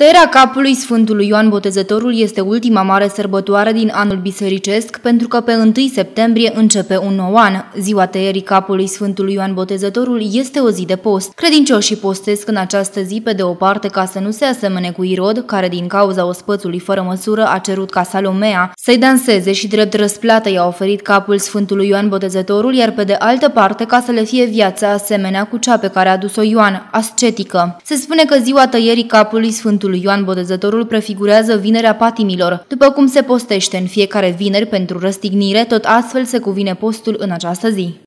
Tăierea capului Sfântului Ioan Botezătorul este ultima mare sărbătoare din anul bisericesc pentru că pe 1 septembrie începe un nou an. Ziua tăierii capului Sfântului Ioan Botezătorul este o zi de post. Credincioșii postesc în această zi pe de o parte ca să nu se asemene cu Irod, care din cauza ospățului fără măsură a cerut ca Salomea să-i danseze și drept răsplată i-a oferit capul Sfântului Ioan Botezătorul, iar pe de altă parte ca să le fie viața asemenea cu cea pe care a dus-o Ioan, ascetică. Se spune că ziua tăierii capului Sfântului Sfântul Ioan Botezătorul prefigurează vinerea patimilor. După cum se postește în fiecare vineri pentru răstignire, tot astfel se cuvine postul în această zi.